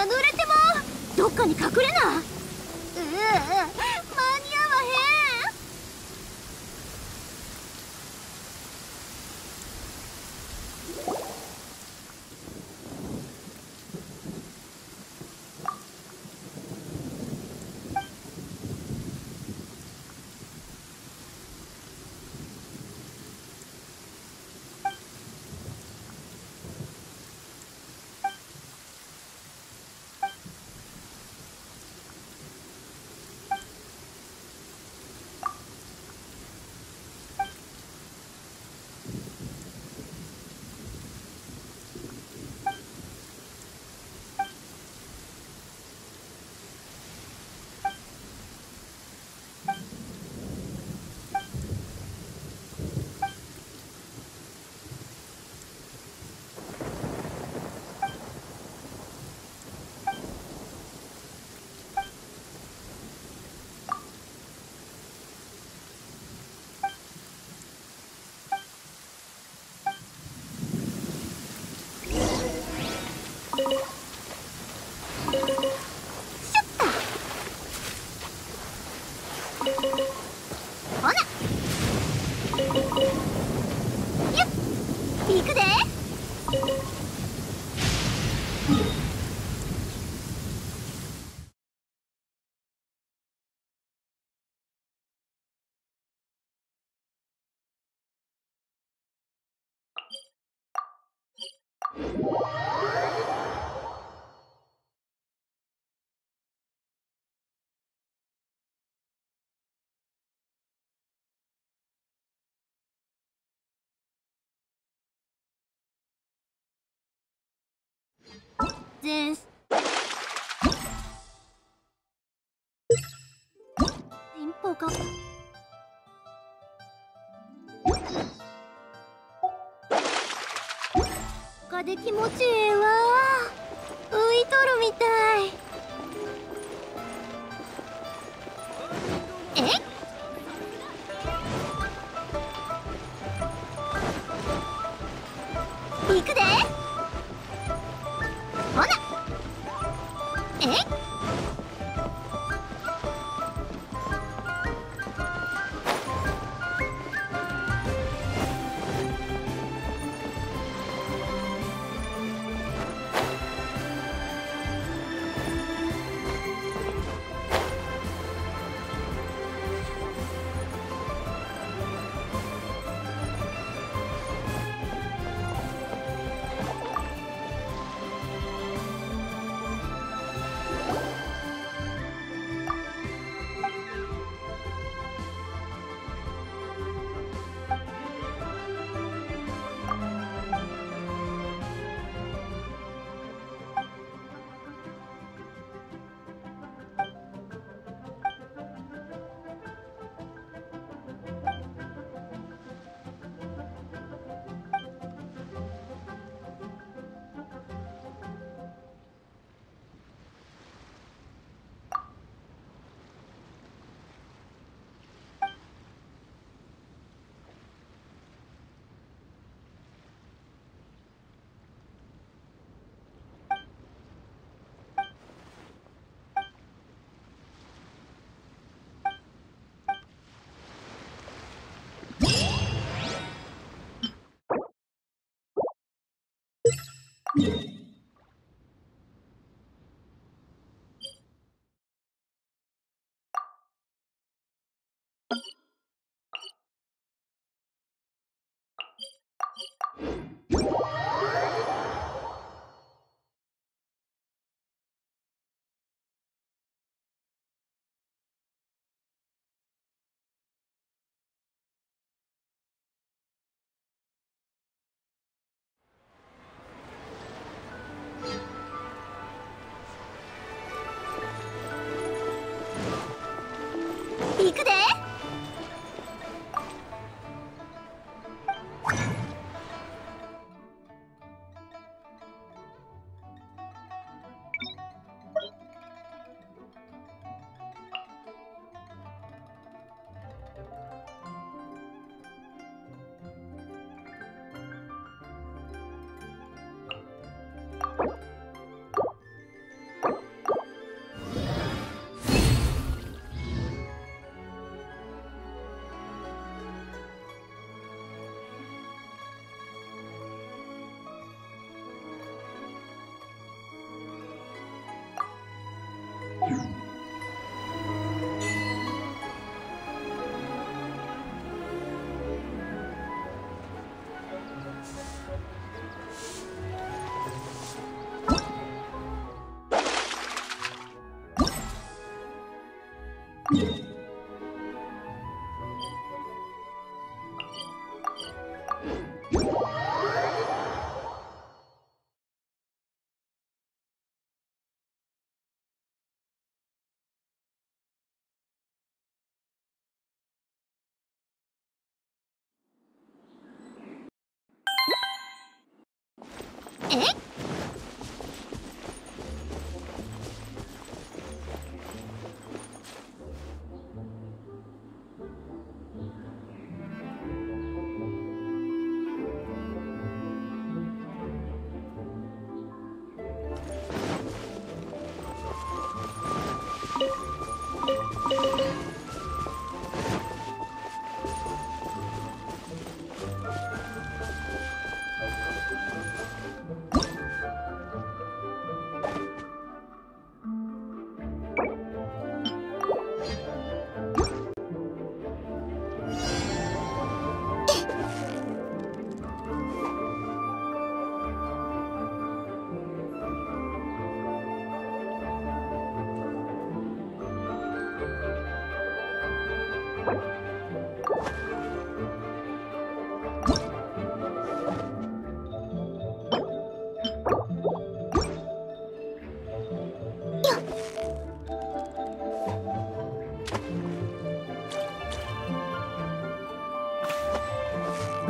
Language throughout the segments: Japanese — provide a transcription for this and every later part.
が濡れてもどっかに隠れな。うう間に合わへんほなよっ行くで全進歩が。他で気持ちええわ浮いとるみたいえっ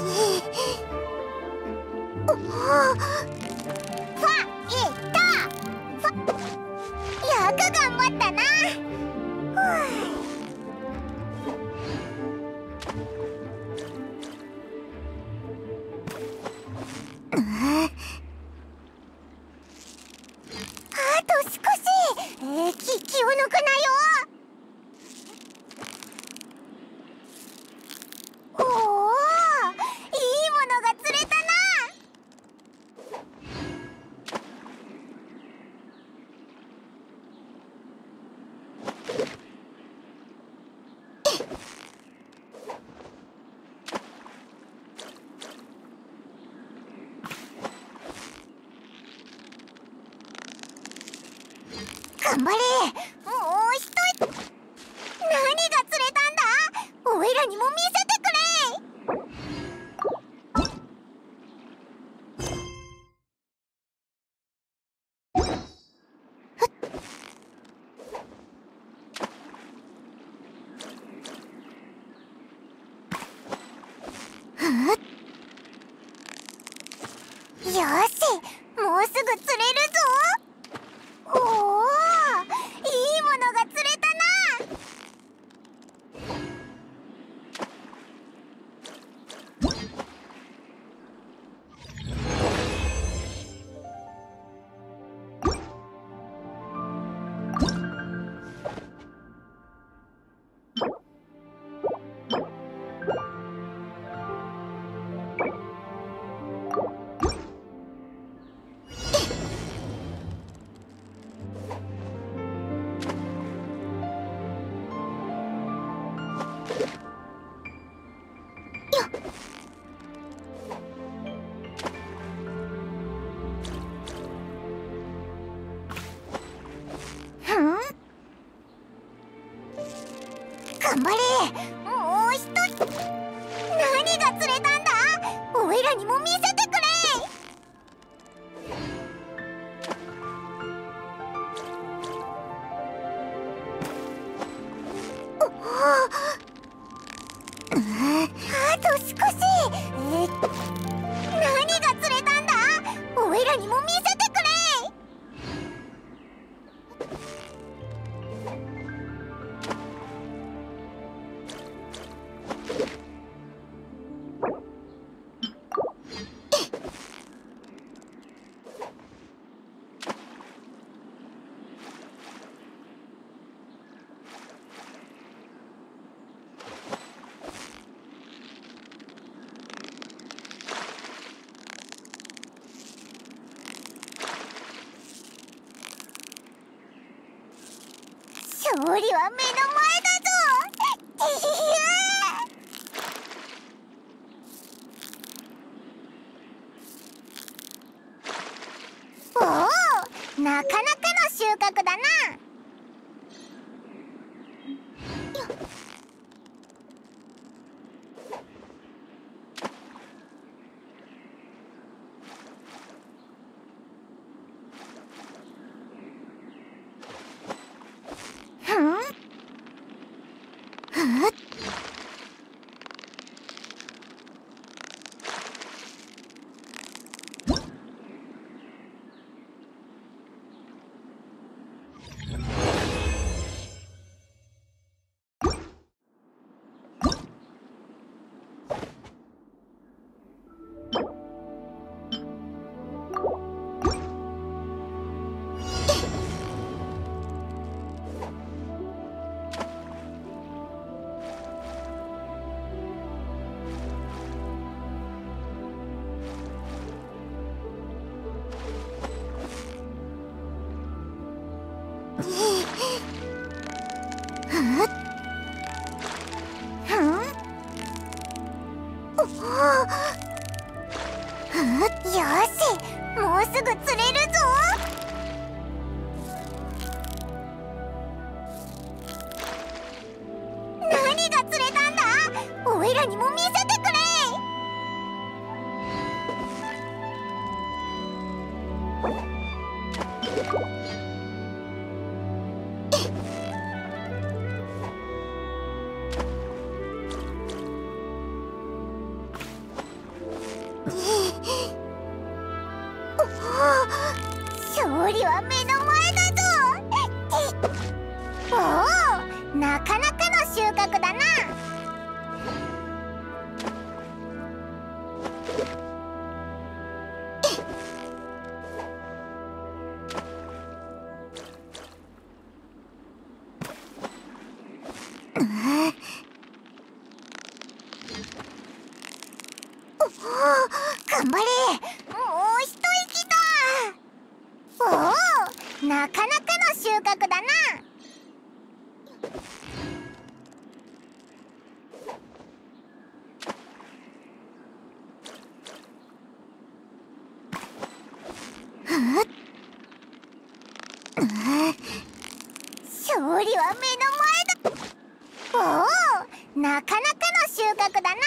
Oh! 頑張れ。頑張れ。勝利は目の前だぞおおなかなかの収穫だな。おいらに頑張れ。もう一息だおおなかなかの収穫だな。勝利は目の前だ。おおなかなかの収穫だな。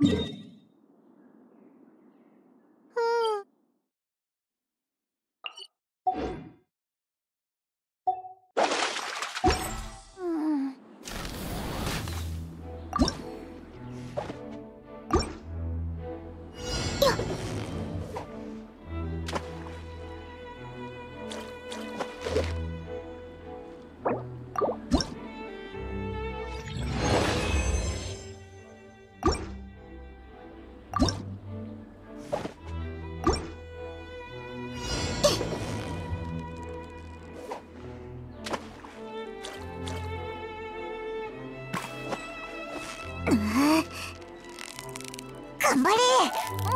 Yeah. 頑張れ。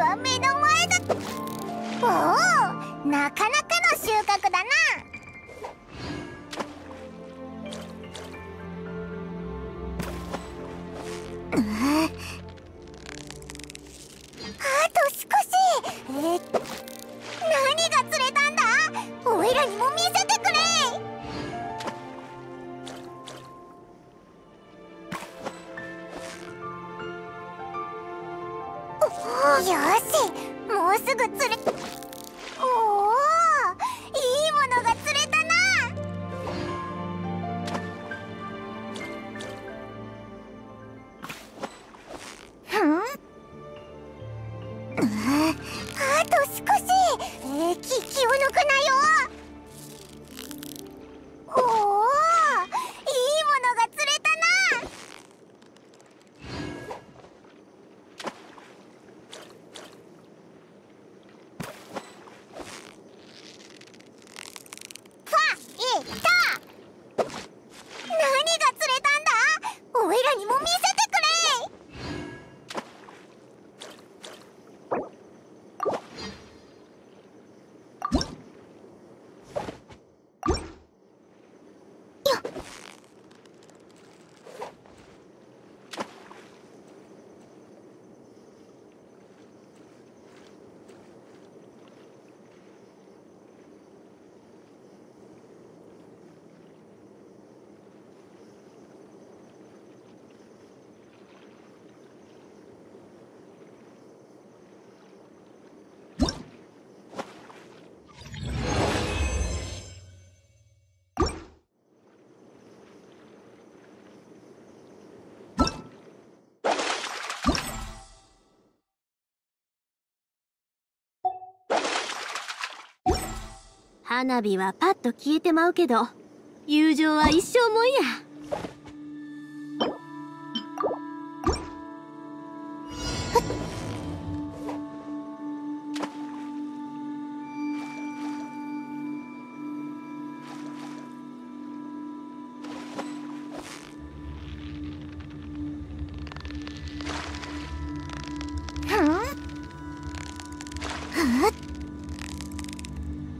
は目の前だ。おおなかなかの収穫だな。よ花火はパッと消えてまうけど友情は一生もんや。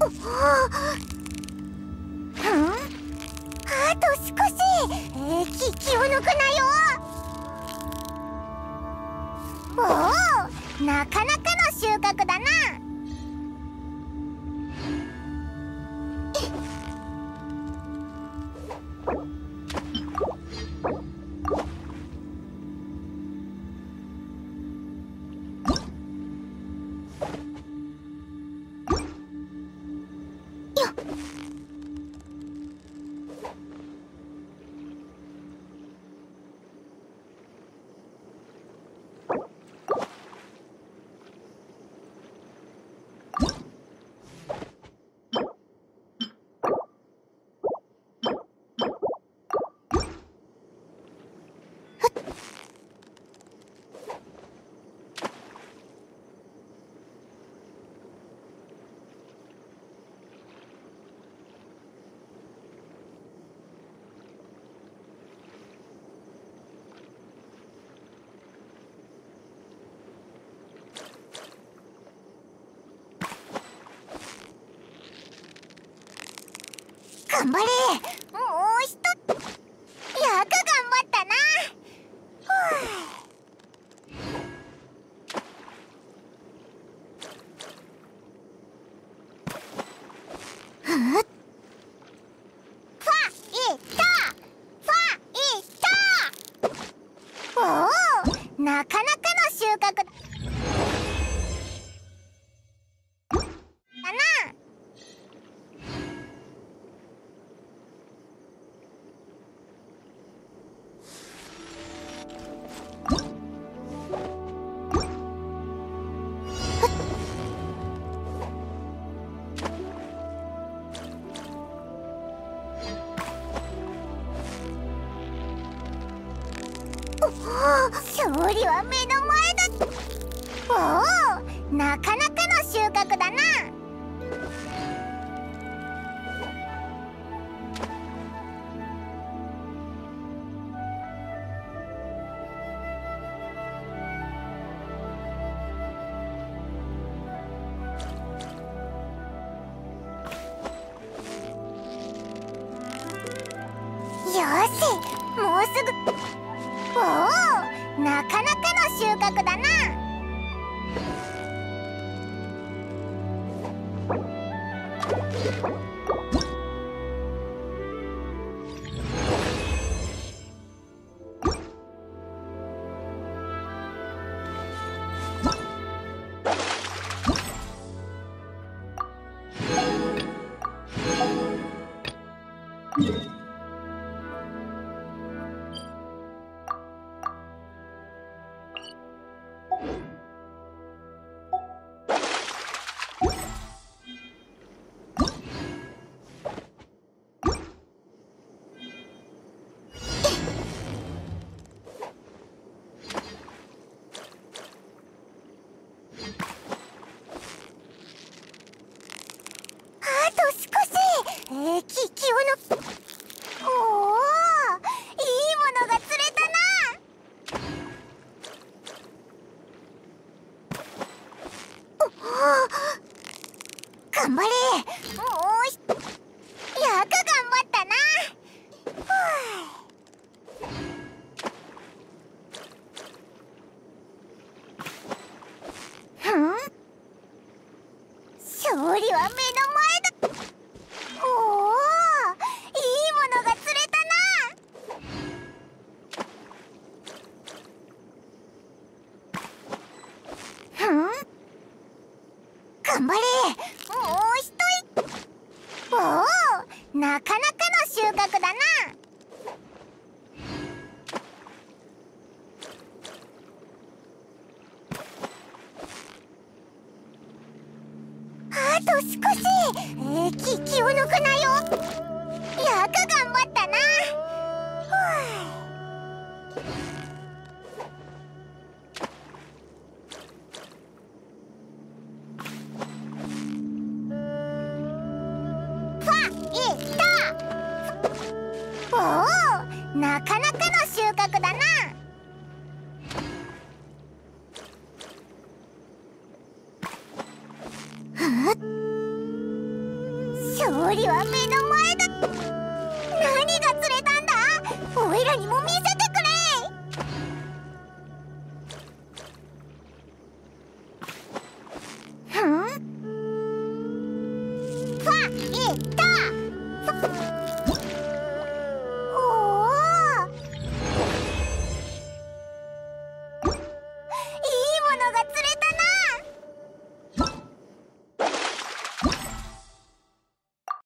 おおうん？あと少し、えー、気気を抜くなよ。おおなかなかの収穫だな。頑張れもうひとやく頑張ったな。ふうふっファイトファイトおおなかなかしもうすぐは目のおおなかなかの収穫だな。